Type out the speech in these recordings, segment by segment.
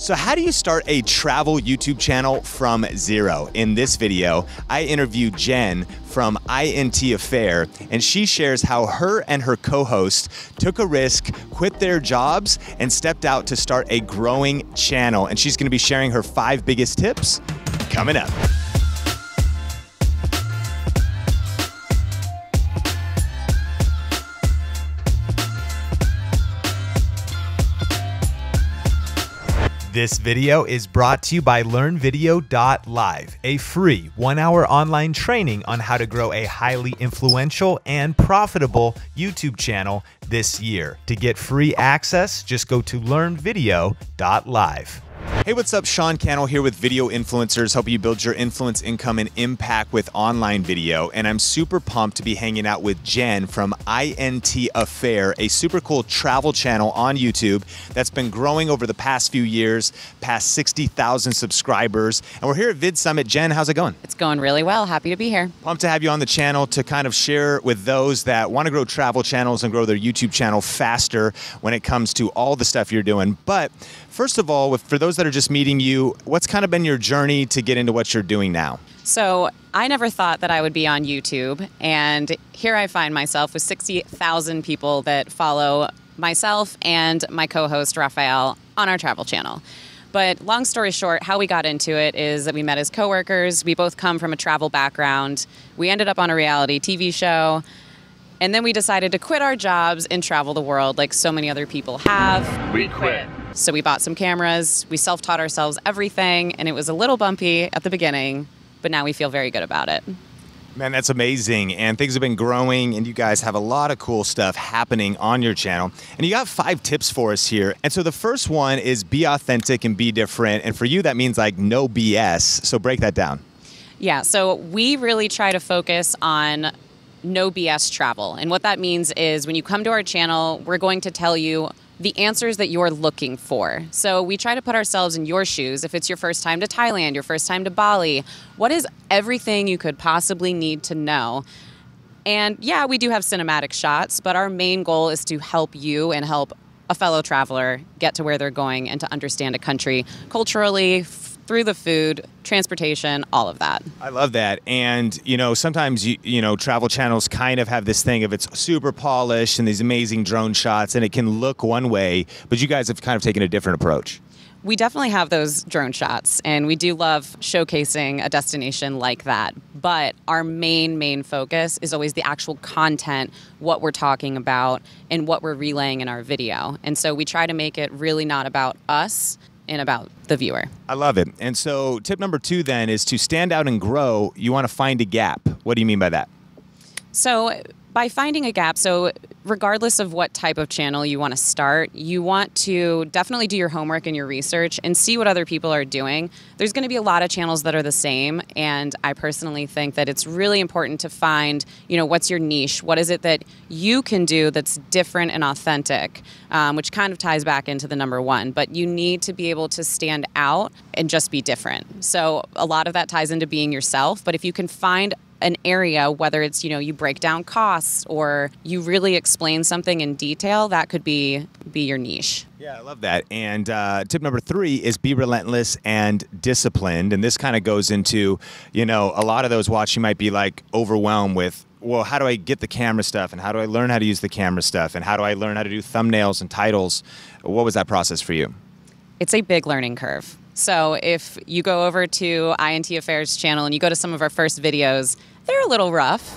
So, how do you start a travel YouTube channel from zero? In this video, I interview Jen from INT Affair, and she shares how her and her co host took a risk, quit their jobs, and stepped out to start a growing channel. And she's gonna be sharing her five biggest tips coming up. This video is brought to you by LearnVideo.live, a free one hour online training on how to grow a highly influential and profitable YouTube channel this year. To get free access, just go to LearnVideo.live. Hey, what's up? Sean Cannell here with Video Influencers, helping you build your influence, income, and impact with online video. And I'm super pumped to be hanging out with Jen from INT Affair, a super cool travel channel on YouTube that's been growing over the past few years, past 60,000 subscribers. And we're here at Vid Summit. Jen, how's it going? It's going really well. Happy to be here. Pumped to have you on the channel to kind of share with those that want to grow travel channels and grow their YouTube channel faster when it comes to all the stuff you're doing. But First of all, for those that are just meeting you, what's kind of been your journey to get into what you're doing now? So, I never thought that I would be on YouTube, and here I find myself with 60,000 people that follow myself and my co host, Raphael, on our travel channel. But long story short, how we got into it is that we met as coworkers. We both come from a travel background. We ended up on a reality TV show. And then we decided to quit our jobs and travel the world like so many other people have. We quit. So we bought some cameras, we self taught ourselves everything, and it was a little bumpy at the beginning, but now we feel very good about it. Man, that's amazing. And things have been growing, and you guys have a lot of cool stuff happening on your channel. And you got five tips for us here. And so the first one is be authentic and be different. And for you, that means like no BS. So break that down. Yeah, so we really try to focus on no BS travel. And what that means is when you come to our channel, we're going to tell you the answers that you're looking for. So we try to put ourselves in your shoes. If it's your first time to Thailand, your first time to Bali, what is everything you could possibly need to know? And yeah, we do have cinematic shots, but our main goal is to help you and help a fellow traveler get to where they're going and to understand a country culturally, through the food, transportation, all of that. I love that. And, you know, sometimes, you, you know, travel channels kind of have this thing of it's super polished and these amazing drone shots and it can look one way, but you guys have kind of taken a different approach. We definitely have those drone shots, and we do love showcasing a destination like that. But our main, main focus is always the actual content, what we're talking about, and what we're relaying in our video. And so we try to make it really not about us, and about the viewer. I love it. And so, tip number two then is to stand out and grow, you want to find a gap. What do you mean by that? So, by finding a gap, so regardless of what type of channel you want to start, you want to definitely do your homework and your research and see what other people are doing. There's going to be a lot of channels that are the same, and I personally think that it's really important to find, you know, what's your niche? What is it that you can do that's different and authentic, um, which kind of ties back into the number one. But you need to be able to stand out and just be different. So a lot of that ties into being yourself. But if you can find an area, whether it's, you know, you break down costs or you really explain something in detail, that could be be your niche. Yeah, I love that. And uh, tip number three is be relentless and disciplined. And this kind of goes into, you know, a lot of those watching might be like overwhelmed with well, how do I get the camera stuff and how do I learn how to use the camera stuff and how do I learn how to do thumbnails and titles? What was that process for you? It's a big learning curve. So if you go over to INT Affairs channel and you go to some of our first videos, they're a little rough.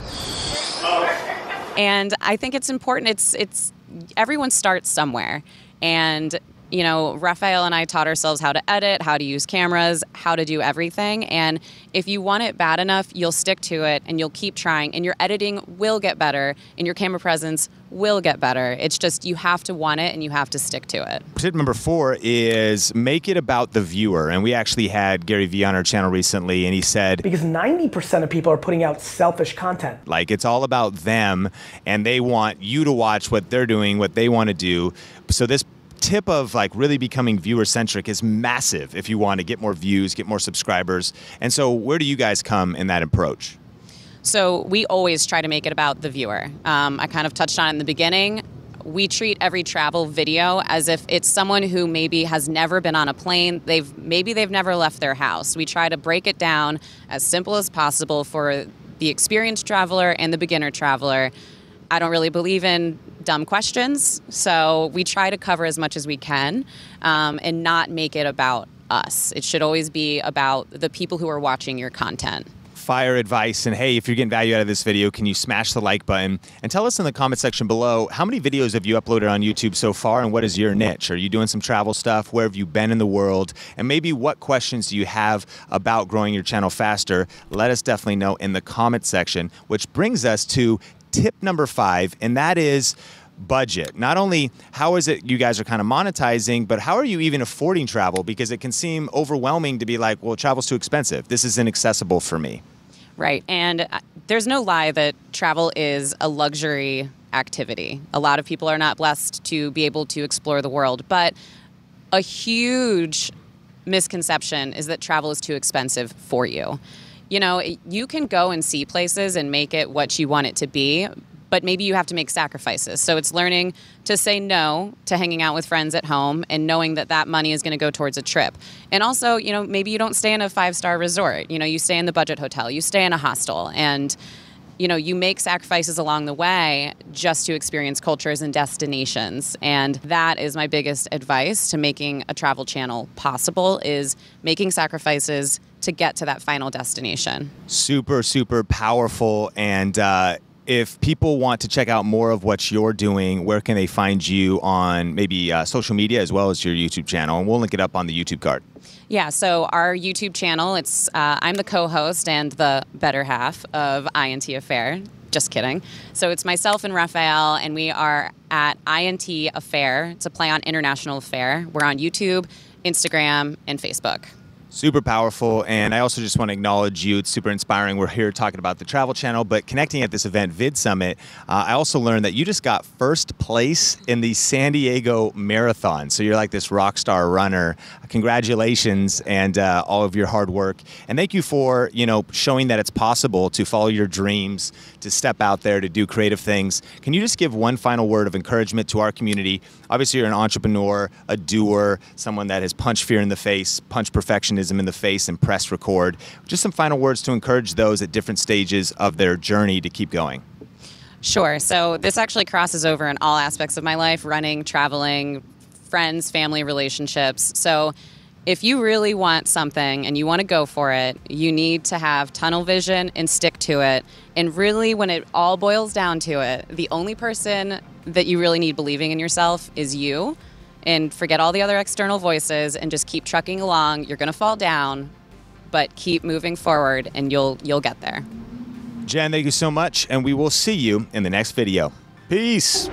And I think it's important. It's it's everyone starts somewhere, and you know, Raphael and I taught ourselves how to edit, how to use cameras, how to do everything. And if you want it bad enough, you'll stick to it and you'll keep trying, and your editing will get better, and your camera presence will get better. It's just you have to want it and you have to stick to it. Tip number four is make it about the viewer. And we actually had Gary Vee on our channel recently, and he said because 90% of people are putting out selfish content. Like it's all about them, and they want you to watch what they're doing, what they want to do. So this tip of like really becoming viewer centric is massive if you want to get more views, get more subscribers. And so, where do you guys come in that approach? So, we always try to make it about the viewer. Um, I kind of touched on it in the beginning. we treat every travel video as if it's someone who maybe has never been on a plane. They've maybe they've never left their house. We try to break it down as simple as possible for the experienced traveler and the beginner traveler. I don't really believe in dumb questions, so we try to cover as much as we can um, and not make it about us. It should always be about the people who are watching your content. Fire advice and hey if you're getting value out of this video can you smash the like button? And tell us in the comment section below how many videos have you uploaded on youtube so far and what is your niche? Are you doing some travel stuff? Where have you been in the world? And maybe what questions do you have about growing your channel faster? Let us definitely know in the comment section which brings us to tip number five and that is budget. Not only how is it you guys are kind of monetizing, but how are you even affording travel? Because it can seem overwhelming to be like, well, travel's too expensive. This is inaccessible for me. Right. And uh, there's no lie that travel is a luxury activity. A lot of people are not blessed to be able to explore the world, but a huge misconception is that travel is too expensive for you. You know, you can go and see places and make it what you want it to be, but maybe you have to make sacrifices. So it's learning to say no to hanging out with friends at home and knowing that that money is going to go towards a trip. And also, you know, maybe you don't stay in a five star resort. You know, you stay in the budget hotel, you stay in a hostel, and you know you make sacrifices along the way just to experience cultures and destinations and that is my biggest advice to making a travel channel possible is making sacrifices to get to that final destination super super powerful and uh, if people want to check out more of what you're doing, where can they find you on maybe uh, social media as well as your YouTube channel? And we'll link it up on the YouTube card. Yeah, so our YouTube channel, it's uh, I'm the co-host and the better half of INT Affair. Just kidding. So it's myself and Raphael, and we are at INT Affair. It's a play on International Affair. We're on YouTube, Instagram, and Facebook. Super powerful. And I also just want to acknowledge you. It's super inspiring. We're here talking about the Travel Channel, but connecting at this event, Vid Summit, uh, I also learned that you just got first place in the San Diego Marathon. So you're like this rock star runner. Congratulations and uh, all of your hard work. And thank you for, you know, showing that it's possible to follow your dreams, to step out there, to do creative things. Can you just give one final word of encouragement to our community? Obviously, you're an entrepreneur, a doer, someone that has punched fear in the face, punched perfectionism them in the face and press record. Just some final words to encourage those at different stages of their journey to keep going. Sure. So this actually crosses over in all aspects of my life running, traveling, friends, family, relationships. So if you really want something and you want to go for it, you need to have tunnel vision and stick to it. And really, when it all boils down to it, the only person that you really need believing in yourself is you and forget all the other external voices and just keep trucking along. You're going to fall down, but keep moving forward and you'll you'll get there. Jen, thank you so much and we will see you in the next video. Peace.